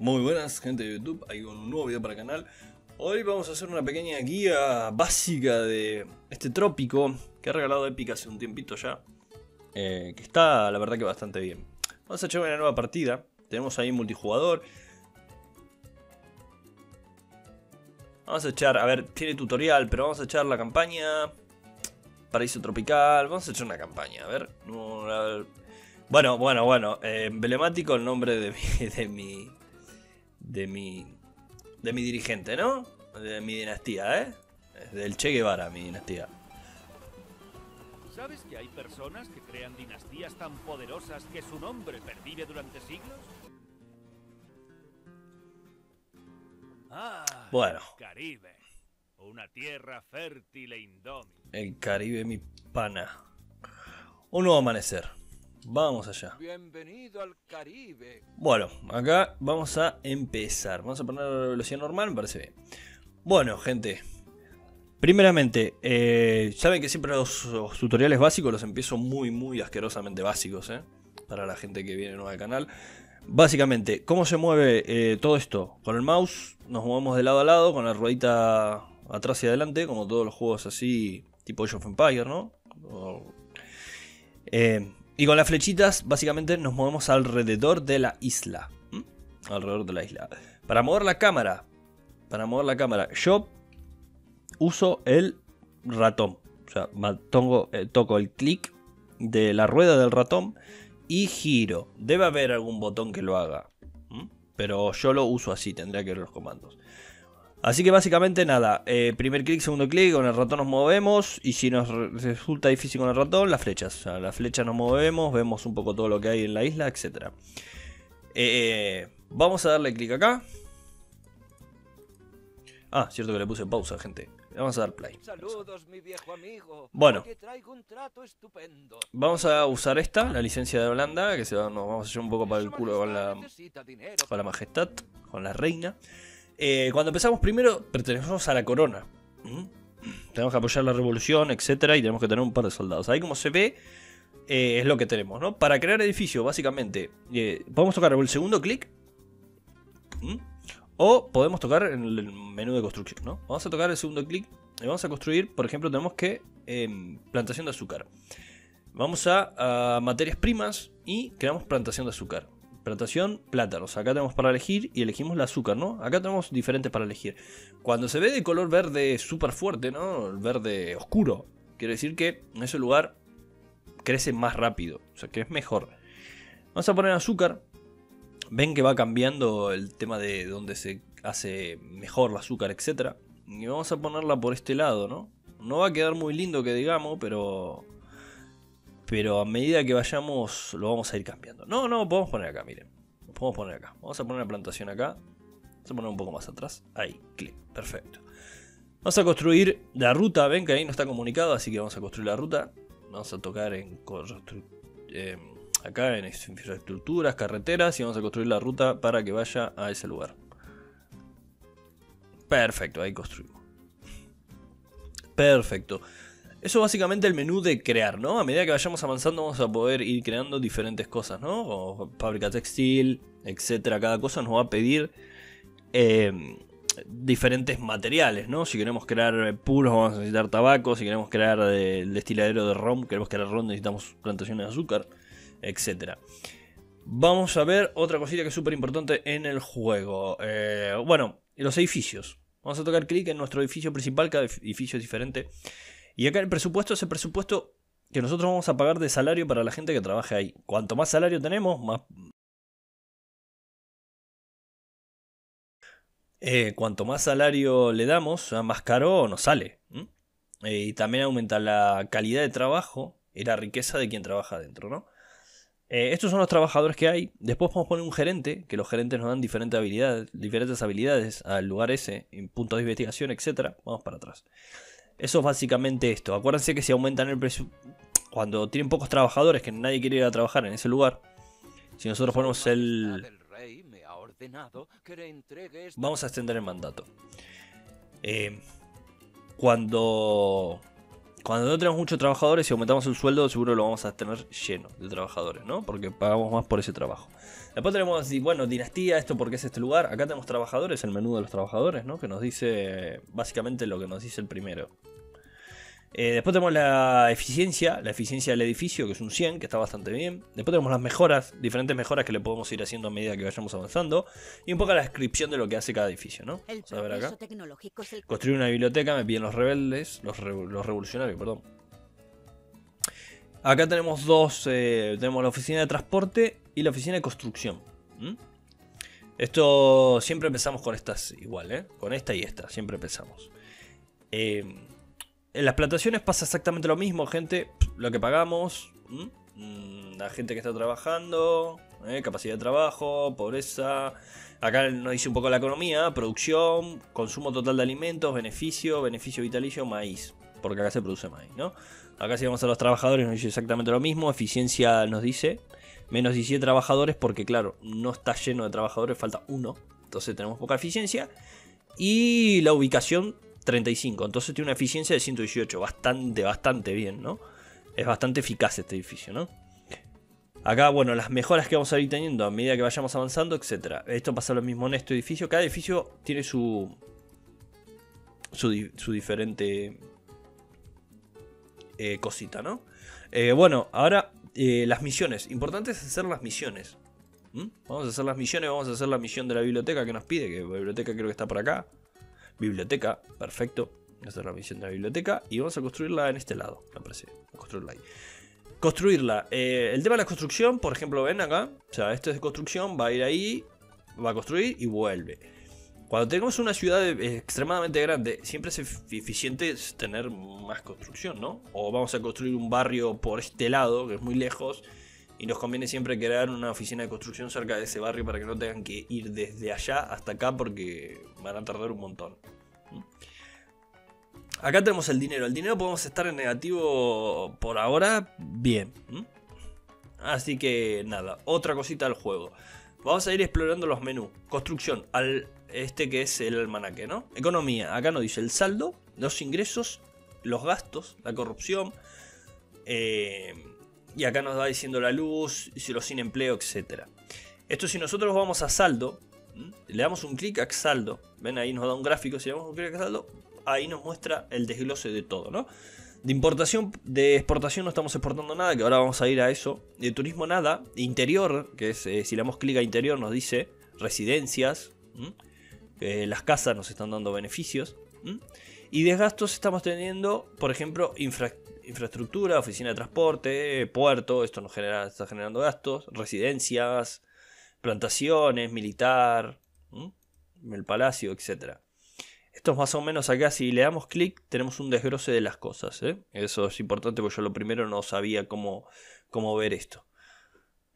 Muy buenas gente de YouTube, hay un nuevo video para el canal. Hoy vamos a hacer una pequeña guía básica de este trópico Que ha regalado Epic hace un tiempito ya eh, Que está la verdad que bastante bien. Vamos a echar una nueva partida Tenemos ahí multijugador. Vamos a echar, a ver, tiene tutorial Pero vamos a echar la campaña. Paraíso Tropical Vamos a echar una campaña, a ver, Bueno, bueno, bueno eh, Emblemático el nombre de mi, de mi de mi, de mi dirigente, ¿no? De mi dinastía, ¿eh? Del Che Guevara, mi dinastía. ¿Sabes que hay personas que crean dinastías tan poderosas que su nombre pervive durante siglos? Ah, bueno. Caribe. Una tierra fértil e. El Caribe, mi pana. Un nuevo amanecer. Vamos allá. Bienvenido al Caribe. Bueno, acá vamos a empezar. Vamos a poner la velocidad normal, me parece bien. Bueno, gente. Primeramente, eh, saben que siempre los, tutoriales básicos los empiezo muy, muy asquerosamente básicos, ¿eh? Para la gente que viene nueva al canal. Básicamente, ¿cómo se mueve eh, todo esto? Con el mouse nos movemos de lado a lado, con la ruedita atrás y adelante, como todos los juegos así, tipo Age of Empire, ¿no? eh, y con las flechitas, básicamente nos movemos alrededor de la isla. Alrededor de la isla. Para mover la cámara, para mover la cámara, yo uso el ratón. O sea, eh, toco el clic de la rueda del ratón y giro. Debe haber algún botón que lo haga. Pero yo lo uso así, tendría que ver los comandos. Así que básicamente nada, eh, primer clic, segundo clic, con el ratón nos movemos y si nos resulta difícil con el ratón, las flechas. O sea, las flechas nos movemos, vemos un poco todo lo que hay en la isla, etc. Eh, vamos a darle clic acá. Ah, cierto que le puse pausa, gente. Vamos a dar play. Saludos, mi viejo amigo. Bueno. Vamos a usar esta, la licencia de Holanda, que se va, nos vamos a echar un poco para el culo con la, con la majestad, con la reina. Eh, cuando empezamos primero, pertenecemos a la corona. Tenemos que apoyar la revolución, etcétera, y tenemos que tener un par de soldados. Ahí como se ve, eh, es lo que tenemos, ¿no? Para crear edificio, básicamente, eh, podemos tocar el segundo clic. O podemos tocar en el menú de construcción, ¿no? Vamos a tocar el segundo clic y vamos a construir, por ejemplo, tenemos que em, plantación de azúcar. Vamos a materias primas y creamos plantación de azúcar. Plantación, plátanos. Acá tenemos para elegir y elegimos el azúcar, ¿no? Acá tenemos diferentes para elegir. Cuando se ve de color verde súper fuerte, ¿no? El verde oscuro. Quiere decir que en ese lugar crece más rápido. O sea, que es mejor. Vamos a poner azúcar. Ven que va cambiando el tema de dónde se hace mejor el azúcar, etc. Y vamos a ponerla por este lado, ¿no? No va a quedar muy lindo que digamos, pero pero a medida que vayamos lo vamos a ir cambiando. No, no, podemos poner acá, miren. Lo podemos poner acá. Vamos a poner la plantación acá. Vamos a poner un poco más atrás. Ahí, clic, perfecto. Vamos a construir la ruta, ven que ahí no está comunicado, así que vamos a construir la ruta. Vamos a tocar en eh, acá en infraestructuras, carreteras y vamos a construir la ruta para que vaya a ese lugar. Perfecto, ahí construimos. Perfecto. Eso básicamente el menú de crear, ¿no? A medida que vayamos avanzando vamos a poder ir creando diferentes cosas, ¿no? Como fábrica textil, etcétera. Cada cosa nos va a pedir eh, diferentes materiales, ¿no? Si queremos crear puros vamos a necesitar tabaco, si queremos crear el destiladero de rom, queremos crear rom necesitamos plantaciones de azúcar, etcétera. Vamos a ver otra cosita que es súper importante en el juego. Eh, bueno, los edificios. Vamos a tocar clic en nuestro edificio principal, cada edificio es diferente. Y acá el presupuesto es el presupuesto que nosotros vamos a pagar de salario para la gente que trabaje ahí. Cuanto más salario tenemos, más... Eh, cuanto más salario le damos, más caro nos sale. Eh, y también aumenta la calidad de trabajo y la riqueza de quien trabaja adentro, ¿no? Eh, estos son los trabajadores que hay. Después podemos poner un gerente, que los gerentes nos dan diferentes habilidades, diferentes habilidades al lugar ese, puntos de investigación, etc. Vamos para atrás. Eso es básicamente esto. Acuérdense que si aumentan el precio, cuando tienen pocos trabajadores que nadie quiere ir a trabajar en ese lugar, si nosotros ponemos el... Vamos a extender el mandato. Eh, cuando cuando no tenemos muchos trabajadores, si aumentamos el sueldo, seguro lo vamos a tener lleno de trabajadores, ¿no? Porque pagamos más por ese trabajo. Después tenemos, bueno, dinastía, esto porque es este lugar. Acá tenemos trabajadores, el menú de los trabajadores, ¿no? Que nos dice básicamente lo que nos dice el primero. Eh, después tenemos la eficiencia, la eficiencia del edificio, que es un 100, que está bastante bien. Después tenemos las mejoras, diferentes mejoras que le podemos ir haciendo a medida que vayamos avanzando. Y un poco la descripción de lo que hace cada edificio, ¿no? El Vamos a ver acá. el Construir una biblioteca, me piden los rebeldes, los, los revolucionarios, perdón. Acá tenemos dos, eh, tenemos la oficina de transporte y la oficina de construcción. Esto siempre empezamos con estas igual, ¿eh? Con esta y esta, siempre empezamos. Eh, en las plantaciones pasa exactamente lo mismo, gente. Lo que pagamos. Mm, la gente que está trabajando, ¿eh? capacidad de trabajo, pobreza. Acá nos dice un poco la economía, producción, consumo total de alimentos, beneficio, beneficio vitalicio, maíz. Porque acá se produce maíz, ¿no? Acá si vamos a los trabajadores nos dice exactamente lo mismo. Eficiencia nos dice menos 17 trabajadores porque claro, no está lleno de trabajadores, falta uno. Entonces tenemos poca eficiencia. Y la ubicación 35. Entonces tiene una eficiencia de 118. Bastante, bastante bien, ¿no? Es bastante eficaz este edificio, ¿no? Acá, bueno, las mejoras que vamos a ir teniendo a medida que vayamos avanzando, etc. Esto pasa lo mismo en este edificio. Cada edificio tiene su. su, di- su diferente. eh, cosita, ¿no? Eh, bueno, ahora eh, las misiones. Importante es hacer las misiones. ¿Mm? Vamos a hacer las misiones. Vamos a hacer la misión de la biblioteca que nos pide. Que la biblioteca creo que está por acá. Biblioteca, perfecto. Vamos a hacer la misión de la biblioteca. Y vamos a construirla en este lado. Me parece. Construirla ahí. Construirla. Eh, el tema de la construcción, por ejemplo, ven acá. O sea, esto es de construcción. Va a ir ahí. Va a construir y vuelve. Cuando tenemos una ciudad eh, extremadamente grande, siempre es efi- eficiente tener más construcción, ¿no? O vamos a construir un barrio por este lado, que es muy lejos, y nos conviene siempre crear una oficina de construcción cerca de ese barrio para que no tengan que ir desde allá hasta acá porque van a tardar un montón. ¿Mm? Acá tenemos el dinero. El dinero podemos estar en negativo por ahora, bien. ¿Mm? Así que nada, otra cosita del juego. Vamos a ir explorando los menús. Construcción, al este que es el almanaque, ¿no? Economía, acá nos dice el saldo, los ingresos, los gastos, la corrupción. eh, y acá nos va diciendo la luz, si los sin empleo, etc. Esto si nosotros vamos a saldo, le damos un clic a saldo, ven ahí nos da un gráfico, si le damos un clic a saldo, ahí nos muestra el desglose de todo, ¿no? De importación, de exportación no estamos exportando nada, que ahora vamos a ir a eso. De turismo nada. Interior, que es, eh, si le damos clic a interior nos dice residencias. las casas nos están dando beneficios. Y de gastos estamos teniendo, por ejemplo, infra- infraestructura, oficina de transporte, puerto, esto nos genera, está generando gastos, residencias, plantaciones, militar, el palacio, etcétera. Esto es más o menos acá, si le damos clic, tenemos un desglose de las cosas. ¿eh? Eso es importante porque yo lo primero no sabía cómo, cómo ver esto.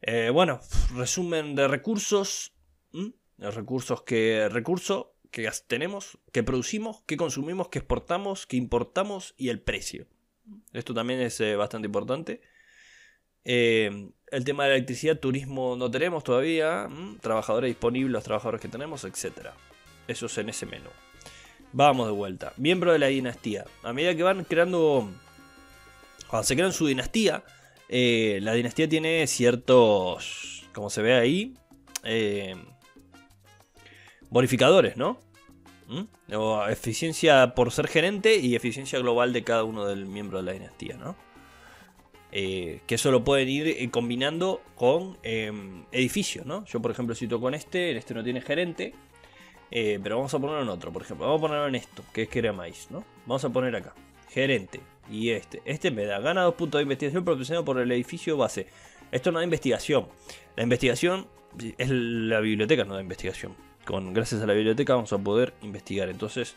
Eh, bueno, resumen de recursos. recursos que. Recurso que tenemos, que producimos, que consumimos, que exportamos, que importamos y el precio. Esto también es eh, bastante importante. Eh, el tema de la electricidad, turismo no tenemos todavía. Trabajadores disponibles, los trabajadores que tenemos, etc. Eso es en ese menú. Vamos de vuelta. Miembro de la dinastía. A medida que van creando. Cuando se crean su dinastía, eh, la dinastía tiene ciertos. Como se ve ahí. bonificadores, ¿no? ¿Mm? O eficiencia por ser gerente y eficiencia global de cada uno del miembro de la dinastía, ¿no? Eh, que eso lo pueden ir eh, combinando con eh, edificios, ¿no? Yo, por ejemplo, si toco en este, en este no tiene gerente, eh, pero vamos a ponerlo en otro, por ejemplo. Vamos a ponerlo en esto, que es que era maíz, ¿no? Vamos a poner acá, gerente. Y este. Este me da gana dos puntos de investigación proporcionado por el edificio base. Esto no da investigación. La investigación es la biblioteca, no da investigación. Con, gracias a la biblioteca vamos a poder investigar. Entonces,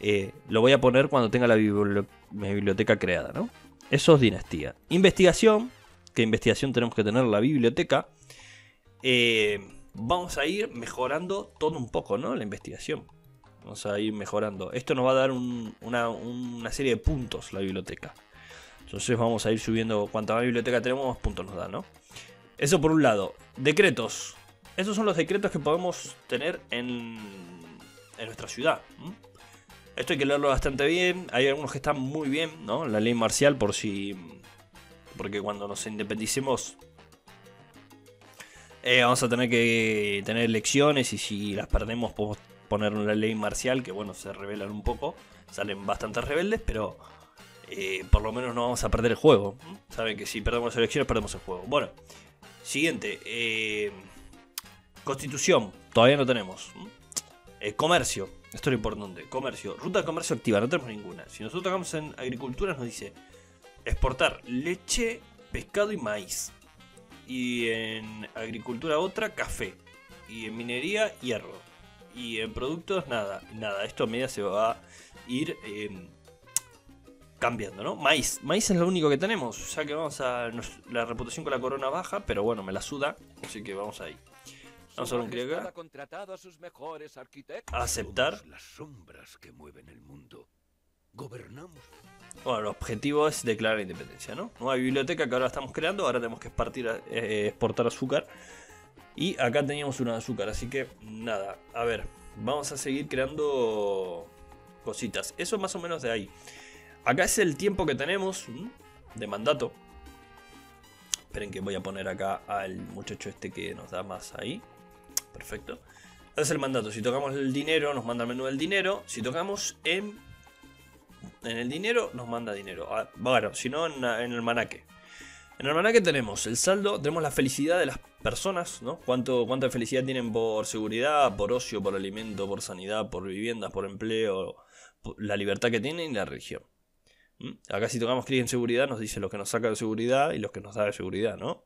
eh, lo voy a poner cuando tenga la biblioteca creada, ¿no? Eso es dinastía. Investigación, que investigación tenemos que tener la biblioteca. Eh, vamos a ir mejorando todo un poco, ¿no? La investigación. Vamos a ir mejorando. Esto nos va a dar un- una, una serie de puntos la biblioteca. Entonces vamos a ir subiendo. Cuanta más biblioteca tenemos, más puntos nos da, ¿no? Eso por un lado. Decretos. Esos son los decretos que podemos tener en, nuestra ciudad. Esto hay que leerlo bastante bien. Hay algunos que están muy bien, ¿no? La ley marcial, por si. Porque cuando nos independicemos. eh, vamos a tener que tener elecciones y si las perdemos podemos poner la ley marcial, que bueno, se revelan un poco. Salen bastantes rebeldes, pero eh, por lo menos no vamos a perder el juego. Saben que si perdemos las elecciones, perdemos el juego. Bueno, siguiente. eh, constitución, todavía no tenemos. Eh, comercio, esto es lo importante. Comercio, ruta de comercio activa, no tenemos ninguna. Si nosotros tocamos en agricultura, nos dice exportar leche, pescado y maíz. Y en agricultura otra, café. Y en minería, hierro. Y en productos, nada. Nada, esto a medida se va a ir eh, cambiando, ¿no? Maíz. Maíz es lo único que tenemos. O sea que vamos a... la reputación con la corona baja, pero bueno, me la suda. Así que vamos ahí. Vamos a un clic acá. ha contratado a sus mejores arquitectos. Aceptar. Somos las sombras que mueven el mundo. Gobernamos. Bueno, el objetivo es declarar independencia, ¿no? Nueva biblioteca que ahora estamos creando, ahora tenemos que expartir, eh, exportar azúcar. Y acá teníamos una de azúcar, así que nada, a ver, vamos a seguir creando cositas. Eso más o menos de ahí. Acá es el tiempo que tenemos de mandato. Esperen que voy a poner acá al muchacho este que nos da más ahí. Perfecto. Es el mandato. Si tocamos el dinero, nos manda el menú del dinero. Si tocamos en en el dinero nos manda dinero. Ah, bueno, si no, en, el manaque. En el manaque tenemos el saldo, tenemos la felicidad de las personas, ¿no? Cuánto, cuánta felicidad tienen por seguridad, por ocio, por alimento, por sanidad, por viviendas, por empleo, por la libertad que tienen y la religión. ¿Mm? Acá si tocamos clic en seguridad nos dice los que nos saca de seguridad y los que nos da de seguridad, ¿no?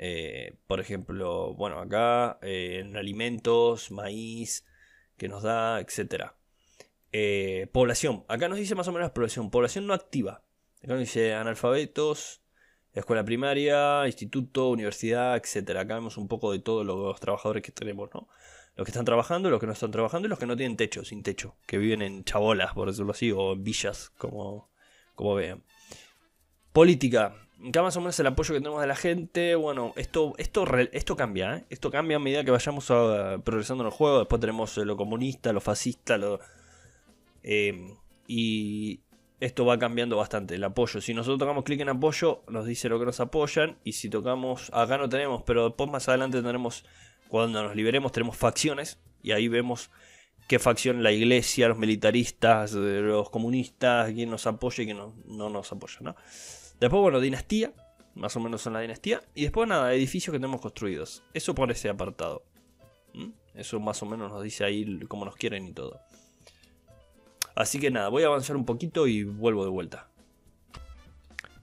Eh, por ejemplo, bueno, acá eh, en alimentos, maíz, que nos da, etcétera. Eh, población. Acá nos dice más o menos población. Población no activa. Acá nos dice analfabetos, escuela primaria, instituto, universidad, etcétera. Acá vemos un poco de todos los trabajadores que tenemos, ¿no? Los que están trabajando, los que no están trabajando y los que no tienen techo, sin techo. Que viven en chabolas, por decirlo así, o en villas, como, como vean. Política. Acá más o menos el apoyo que tenemos de la gente. Bueno, esto, esto, esto cambia, ¿eh? Esto cambia a medida que vayamos a- progresando en el juego. Después tenemos eh, lo comunista, lo fascista, lo, eh, y esto va cambiando bastante, el apoyo. Si nosotros tocamos clic en apoyo, nos dice lo que nos apoyan. Y si tocamos, acá no tenemos, pero después más adelante tenemos, cuando nos liberemos, tenemos facciones. Y ahí vemos qué facción la iglesia, los militaristas, eh, los comunistas, quién nos apoya y quién no, no nos apoya. ¿no? Después, bueno, dinastía, más o menos en la dinastía. Y después, nada, edificios que tenemos construidos. Eso por ese apartado. ¿Mm? Eso más o menos nos dice ahí cómo nos quieren y todo. Así que nada, voy a avanzar un poquito y vuelvo de vuelta.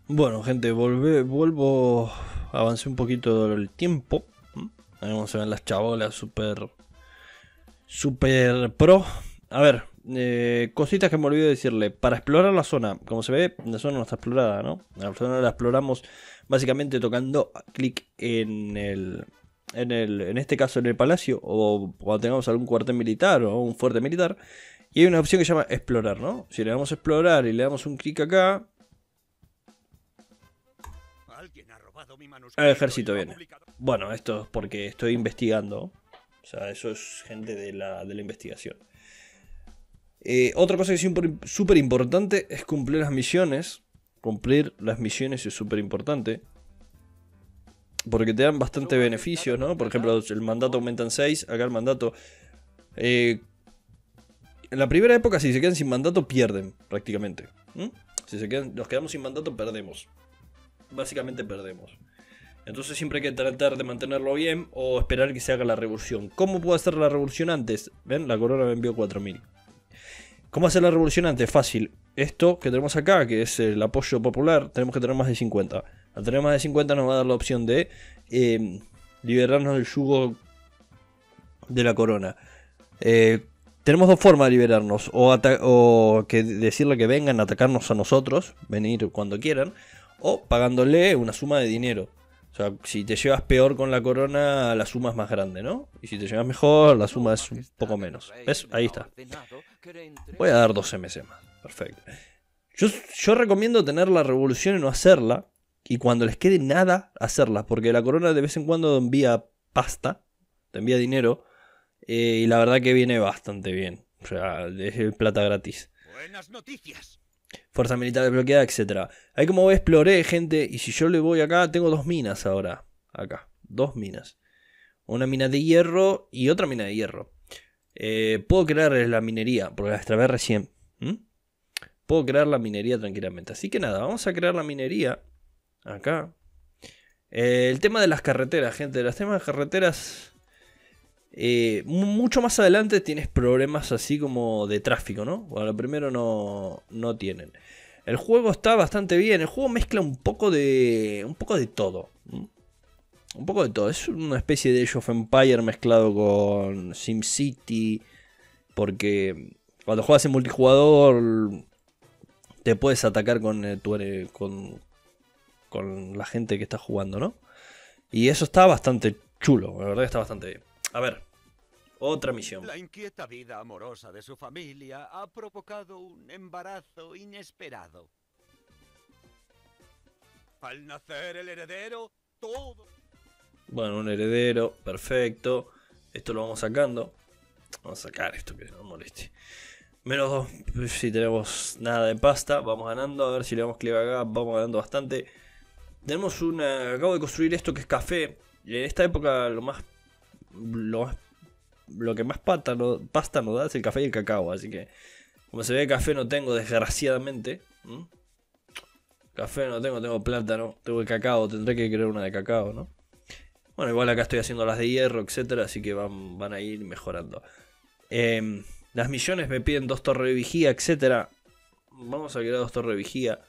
Bueno, gente, vuelvo. Avancé un poquito el tiempo. ¿m? Ahí vamos a ver las chabolas super. Super pro. A ver, eh, cositas que me olvidé decirle. Para explorar la zona, como se ve, la zona no está explorada, ¿no? La zona la exploramos básicamente tocando clic en el. En, el, en este caso en el palacio o cuando tengamos algún cuartel militar o un fuerte militar y hay una opción que se llama explorar, ¿no? Si le damos a explorar y le damos un clic acá. El ejército viene. Bueno, esto es porque estoy investigando. O sea, eso es gente de la, de la investigación. Eh, otra cosa que es súper- importante es cumplir las misiones. Cumplir las misiones es súper importante. Porque te dan bastante beneficios, ¿no? Por ejemplo, el mandato aumenta en 6. Acá el mandato... eh, en la primera época, si se quedan sin mandato, pierden prácticamente. Si se quedan, nos quedamos sin mandato, perdemos. Básicamente perdemos. Entonces siempre hay que tratar de mantenerlo bien o esperar que se haga la revolución. ¿Cómo puedo hacer la revolución antes? ¿Ven? La corona me envió 4000. ¿Cómo hacer la revolución antes? Fácil. Esto que tenemos acá, que es el apoyo popular, tenemos que tener más de 50. Al tener más de 50 nos va a dar la opción de eh, liberarnos del yugo de la corona. Eh, tenemos dos formas de liberarnos. O, o que decirle que vengan a atacarnos a nosotros, venir cuando quieran. O pagándole una suma de dinero. O sea, si te llevas peor con la corona, la suma es más grande, ¿no? Y si te llevas mejor, la suma es un poco menos. ¿Ves? Ahí está. Voy a dar 12 meses más. Perfecto. Yo, recomiendo tener la revolución y no hacerla. Y cuando les quede nada, hacerla. Porque la corona de vez en cuando envía pasta. Te envía dinero. eh, y la verdad que viene bastante bien. O sea, es plata gratis. Buenas noticias. Fuerza militar desbloqueada, etc. Ahí como ves, exploré, gente. Y si yo le voy acá, tengo dos minas ahora. Acá, dos minas. Una mina de hierro y otra mina de hierro. Eh, puedo crear la minería, porque la extravé recién. Puedo crear la minería tranquilamente. Así que nada, vamos a crear la minería. Acá. Eh, el tema de las carreteras, gente. Los temas de carreteras. Eh, mu- mucho más adelante tienes problemas así como de tráfico, ¿no? Bueno, primero no, no tienen. El juego está bastante bien. El juego mezcla un poco de. un poco de todo. Un poco de todo. Es una especie de Age of Empire mezclado con SimCity. Porque cuando juegas en multijugador. Te puedes atacar con, eh, tu, eh, con, con la gente que está jugando, ¿no? Y eso está bastante chulo. La verdad que está bastante bien. A ver. Otra misión. La inquieta vida amorosa de su familia ha provocado un embarazo inesperado. Al nacer el heredero, todo... Bueno, un heredero, perfecto. Esto lo vamos sacando. Vamos a sacar esto que no moleste. Menos dos, si tenemos nada de pasta, vamos ganando. A ver si le damos clic acá, vamos ganando bastante. Tenemos una. Acabo de construir esto que es café. En esta época lo más. Lo más. Lo que más pata no- pasta nos da es el café y el cacao. Así que. Como se ve, café no tengo, desgraciadamente. Café no tengo, tengo plátano. Tengo el cacao, tendré que crear una de cacao, ¿no? Bueno, igual acá estoy haciendo las de hierro, etcétera, así que van, van a ir mejorando. Em, las misiones me piden dos torres de vigía, etcétera. Vamos a crear dos torres de vigía.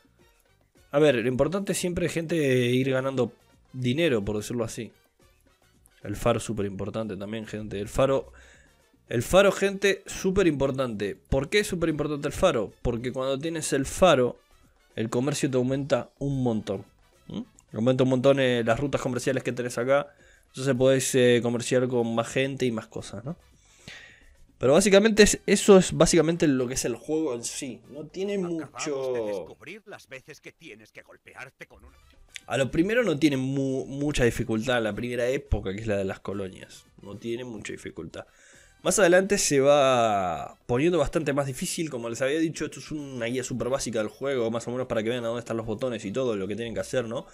A ver, lo importante es siempre, gente, ir ganando dinero, por decirlo así. El faro súper importante también, gente. El faro. El faro, gente, súper importante. ¿Por qué es súper importante el faro? Porque cuando tienes el faro, el comercio te aumenta un montón. ¿Mm? Aumenta un montón eh, las rutas comerciales que tenés acá. Entonces podés eh, comerciar con más gente y más cosas, ¿no? Pero básicamente es- eso es básicamente lo que es el juego en sí. No tiene Acabamos de mucho... descubrir las veces que tienes que golpearte con una... A lo primero no tiene mu- mucha dificultad. La primera época, que es la de las colonias. No tiene mucha dificultad. Más adelante se va poniendo bastante más difícil. Como les había dicho, esto es una guía súper básica del juego. Más o menos para que vean a dónde están los botones y todo lo que tienen que hacer, ¿no?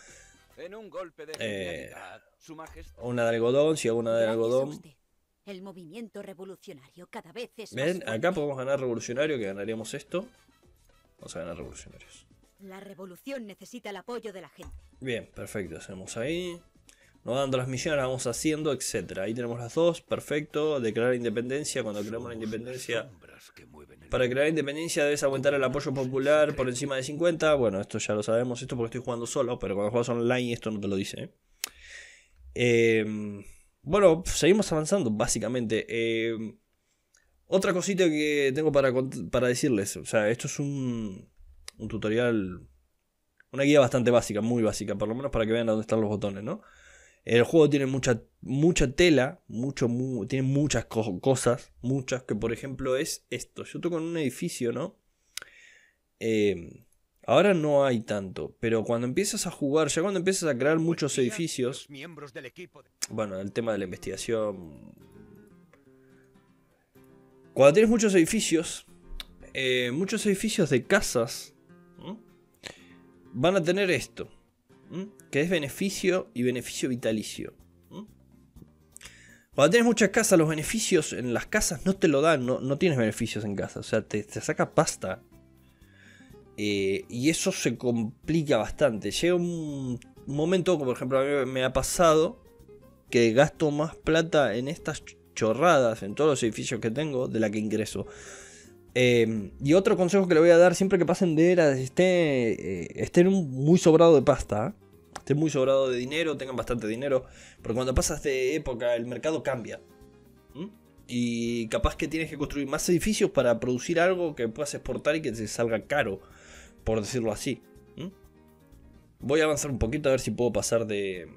En un golpe de Eh, genialidad, su majestad... Una de algodón, si hago una de algodón. El movimiento revolucionario cada vez es Ven, acá podemos ganar revolucionario, que ganaríamos esto. Vamos a ganar revolucionarios. La revolución necesita el apoyo de la gente. Bien, perfecto, hacemos ahí. Nos dando las misiones, las vamos haciendo, etcétera. Ahí tenemos las dos, perfecto. Declarar independencia, cuando creamos la independencia. Para crear independencia debes aumentar el apoyo popular por encima de 50. Bueno, esto ya lo sabemos, esto porque estoy jugando solo, pero cuando juegas online esto no te lo dice. ¿eh? Eh, bueno, seguimos avanzando, básicamente. Eh, otra cosita que tengo para, para decirles. O sea, esto es un, un tutorial, una guía bastante básica, muy básica, por lo menos para que vean dónde están los botones, ¿no? El juego tiene mucha, mucha tela, mucho, mu- tiene muchas co- cosas, muchas, que por ejemplo es esto. Yo toco en un edificio, ¿no? Eh, ahora no hay tanto, pero cuando empiezas a jugar, ya cuando empiezas a crear muchos edificios, miembros del equipo... de- bueno, el tema de la investigación. Cuando tienes muchos edificios, eh, muchos edificios de casas. Van a tener esto, que es beneficio y beneficio vitalicio. Cuando tienes muchas casas, los beneficios en las casas no te lo dan, no, no tienes beneficios en casa, o sea, te, te saca pasta. Eh, y eso se complica bastante. Llega un momento, como por ejemplo a mí me ha pasado, que gasto más plata en estas chorradas, en todos los edificios que tengo, de la que ingreso. Eh, y otro consejo que le voy a dar siempre que pasen de era, esté, eh, estén muy sobrado de pasta, estén muy sobrado de dinero, tengan bastante dinero, porque cuando pasas de época el mercado cambia. Y capaz que tienes que construir más edificios para producir algo que puedas exportar y que te salga caro, por decirlo así. Voy a avanzar un poquito a ver si puedo pasar de,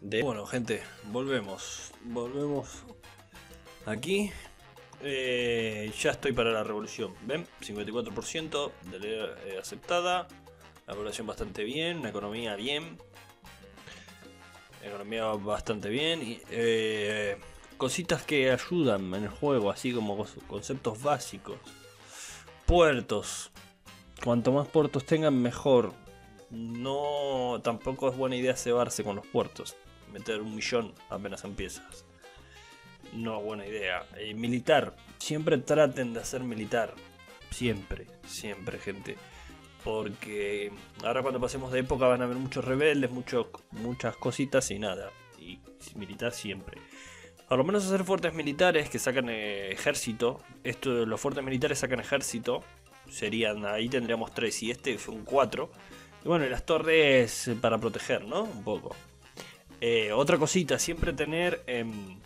de- Bueno, gente, volvemos. Volvemos aquí. Eh, ya estoy para la revolución. ¿Ven? 54% de ley eh, aceptada. La población bastante bien. La economía bien. La economía bastante bien. Y, eh, cositas que ayudan en el juego, así como conceptos básicos. Puertos. Cuanto más puertos tengan, mejor. No, tampoco es buena idea cebarse con los puertos. Meter un millón apenas empiezas. No buena idea. Eh, militar. Siempre traten de hacer militar. Siempre, siempre, gente. Porque ahora cuando pasemos de época van a haber muchos rebeldes, muchas cositas y nada. Y militar siempre. Por lo menos hacer fuertes militares que sacan eh, ejército. Esto, los fuertes militares sacan ejército. Serían, ahí tendríamos tres y este fue un 4. Y bueno, y las torres eh, para proteger, ¿no? Un poco. Otra cosita, siempre tener em,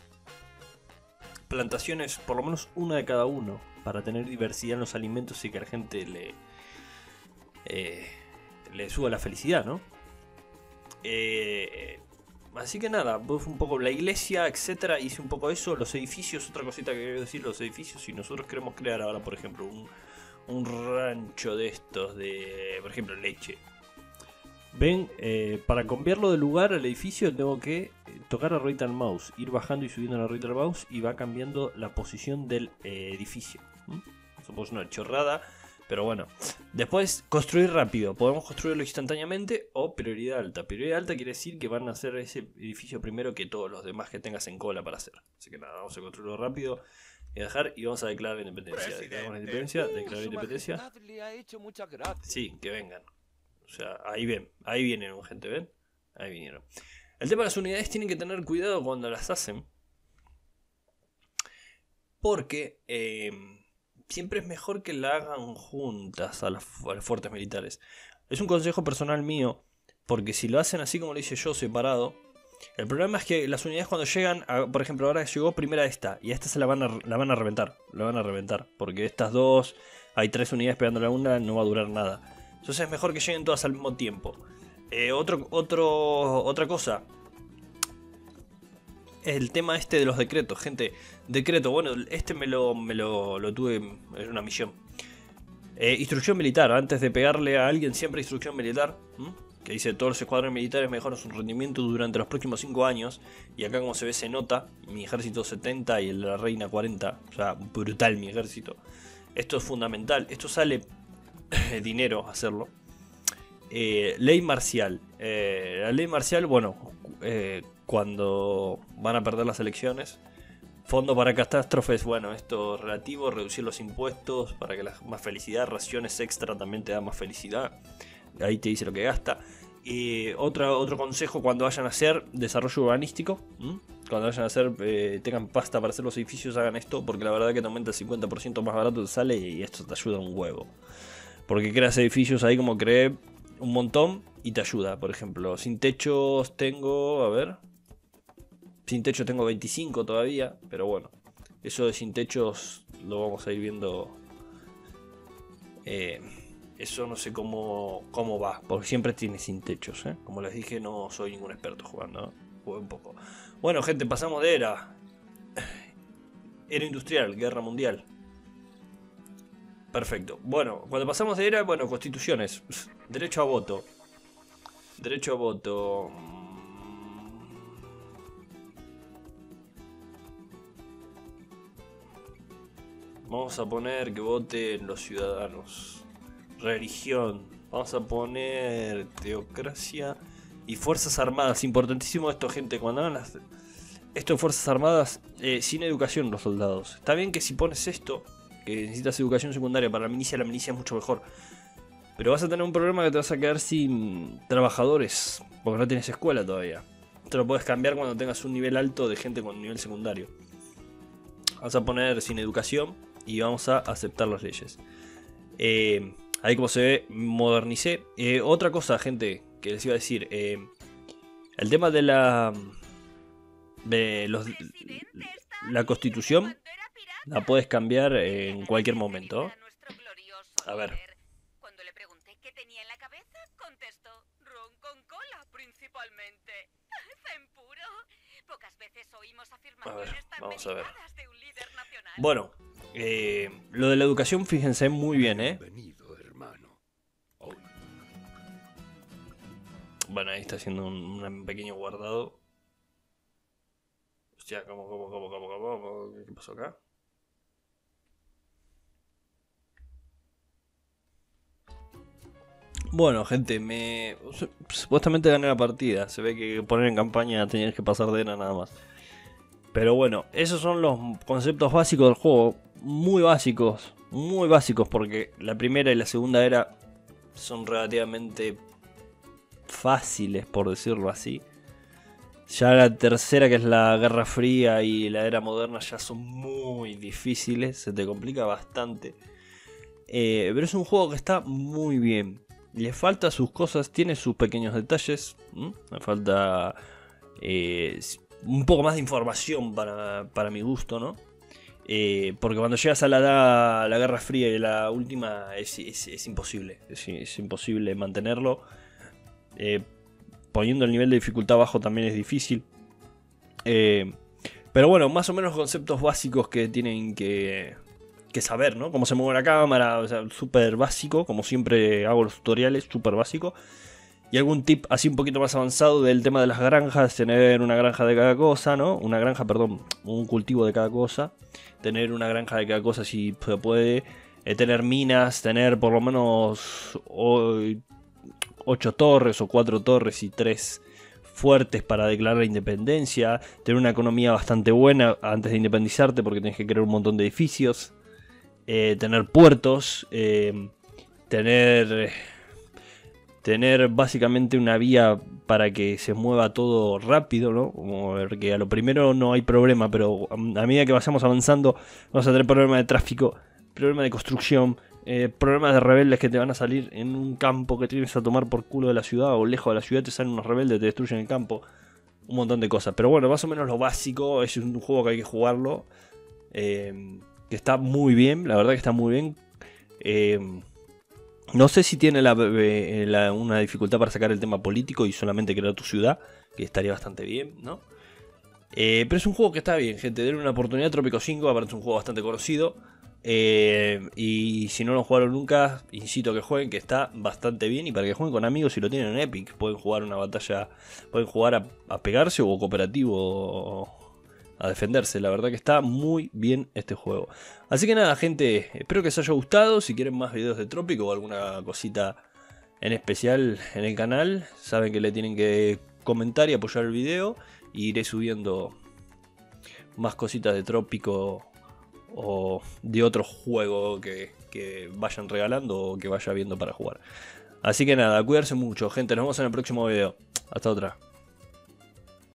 plantaciones, por lo menos una de cada uno, para tener diversidad en los alimentos y que la gente le, le suba la felicidad, ¿no? Eh, Así que nada, un poco la iglesia, etcétera, hice un poco eso, los edificios, otra cosita que quiero decir, los edificios, si nosotros queremos crear ahora, por ejemplo, un, un rancho de estos, de, por ejemplo, leche. Ven, eh, para cambiarlo de lugar al edificio tengo que eh, tocar a right mouse, ir bajando y subiendo la right mouse y va cambiando la posición del eh, edificio. Supongo es una chorrada, pero bueno, después construir rápido. Podemos construirlo instantáneamente o prioridad alta. Prioridad alta quiere decir que van a hacer ese edificio primero que todos los demás que tengas en cola para hacer. Así que nada, vamos a construirlo rápido y dejar y vamos a declarar la independencia. Declaramos la independencia, declarar la independencia. Sí, que vengan. O sea, ahí ven, ahí vienen, gente, ¿ven? Ahí vinieron. El tema de las unidades tienen que tener cuidado cuando las hacen. Porque eh, siempre es mejor que la hagan juntas a las, a las fuerzas militares. Es un consejo personal mío, porque si lo hacen así como lo hice yo, separado, el problema es que las unidades cuando llegan, por ejemplo, ahora llegó primera esta, y a esta se la van a, la van a reventar, la van a reventar, porque estas dos, hay tres unidades pegándole a una, no va a durar nada. Entonces es mejor que lleguen todas al mismo tiempo. Eh, otro, otra cosa, el tema este de los decretos, gente. Decreto, bueno, este me lo, me lo, tuve en una misión. Eh, instrucción militar, antes de pegarle a alguien, siempre instrucción militar. Que dice todos los escuadrones militares mejoran su rendimiento durante los próximos 5 años. Y acá, como se ve, se nota: mi ejército 70 y el la reina 40. O sea, brutal mi ejército. Esto es fundamental. Esto sale dinero hacerlo. Eh, ley marcial. Eh, la ley marcial, bueno, eh, cuando van a perder las elecciones. Fondo para catástrofes, bueno, esto relativo, reducir los impuestos para que la más felicidad, raciones extra también te da más felicidad. Ahí te dice lo que gasta. Y otro, otro consejo cuando vayan a hacer desarrollo urbanístico, cuando vayan a hacer, tengan pasta para hacer los edificios, hagan esto, porque la verdad que te aumenta el 50% más barato te sale y esto te ayuda un huevo. Porque creas edificios ahí como creé un montón y te ayuda. Por ejemplo, sin techos tengo, a ver, sin techo tengo 25 todavía, pero bueno, eso de sin techos lo vamos a ir viendo. Eh, eso no sé cómo, cómo va, porque siempre tiene sin techos. ¿eh? Como les dije, no soy ningún experto jugando, jugué un poco. Bueno, gente, pasamos de era. Era industrial, guerra mundial. Perfecto. Bueno, cuando pasamos de era, bueno, constituciones. Derecho a voto. Derecho a voto. Vamos a poner que voten los ciudadanos. Religión. Vamos a poner teocracia y fuerzas armadas. Importantísimo esto, gente. Cuando hagan las... Esto fuerzas armadas, eh, sin educación los soldados. Está bien que si pones esto, que necesitas educación secundaria para la milicia, la milicia es mucho mejor. Pero vas a tener un problema que te vas a quedar sin trabajadores, porque no tienes escuela todavía. Te lo puedes cambiar cuando tengas un nivel alto de gente con nivel secundario. Vamos a poner sin educación y vamos a aceptar las leyes. Eh, ahí como se ve, modernicé. Eh, otra cosa, gente, que les iba a decir. eh, el tema de la... De los, la constitución la puedes cambiar en cualquier momento. A ver. Cuando le pregunté qué tenía en la cabeza, contestó ron con cola, principalmente. Zen puro. Pocas veces oímos afirmaciones tan vamos a ver. medicadas de un líder nacional. Bueno, eh, lo de la educación, fíjense muy bien, ¿eh? Bienvenido, hermano. Bueno, ahí está haciendo un, un pequeño guardado. Hostia, ¿cómo, cómo, cómo, cómo, cómo? ¿Qué pasó acá? Bueno, gente, me supuestamente gané la partida. Se ve que poner en campaña tenías que pasar de nada más. Pero bueno, esos son los conceptos básicos del juego. Muy básicos, muy básicos, porque la primera y la segunda era son relativamente fáciles, por decirlo así. Ya la tercera, que es la Guerra Fría y la era moderna, ya son muy difíciles, se te complica bastante. Eh, pero es un juego que está muy bien. Le falta sus cosas, tiene sus pequeños detalles. Le falta eh, un poco más de información para, para mi gusto, ¿no? Eh, porque cuando llegas a la, la Guerra Fría y la última es, es, imposible. Es, imposible mantenerlo. Eh, poniendo el nivel de dificultad bajo también es difícil. Pero bueno, más o menos conceptos básicos que tienen que, que saber, ¿no? Cómo se mueve la cámara, o sea, súper básico. Como siempre hago los tutoriales, súper básico. Y algún tip así un poquito más avanzado del tema de las granjas, tener una granja de cada cosa, ¿no? Una granja, perdón, un cultivo de cada cosa tener una granja de cada cosa si se puede, eh, tener minas, tener por lo menos 8 torres o 4 torres y 3 fuertes para declarar la independencia, tener una economía bastante buena antes de independizarte porque tienes que crear un montón de edificios, eh, tener puertos, eh, tener tener básicamente una vía para que se mueva todo rápido, ¿no? Como que a lo primero no hay problema, pero a medida que vayamos avanzando vamos a tener problemas de tráfico, problemas de construcción, eh, problemas de rebeldes que te van a salir en un campo que tienes a tomar por culo de la ciudad o lejos de la ciudad te salen unos rebeldes, te destruyen el campo, un montón de cosas. Pero bueno, más o menos lo básico, es un juego que hay que jugarlo, eh, que está muy bien, la verdad que está muy bien. Eh, no sé si tiene eh, una dificultad para sacar el tema político y solamente crear tu ciudad, que estaría bastante bien, ¿no? Eh, pero es un juego que está bien, gente. Denle una oportunidad. Trópico 5, aparte es un juego bastante conocido. Y si no lo jugaron nunca, incito a que jueguen, que está bastante bien. Y para que jueguen con amigos, si lo tienen en Epic, pueden jugar una batalla, pueden jugar a pegarse o cooperativo a defenderse. La verdad que está muy bien este juego. Así que nada, gente, espero que os haya gustado. Si quieren más videos de Trópico o alguna cosita en especial en el canal, saben que le tienen que comentar y apoyar el video. Y iré subiendo más cositas de Trópico o de otro juego que, vayan regalando o que vaya viendo para jugar. Así que nada, cuidarse mucho, gente. Nos vemos en el próximo video. Hasta otra.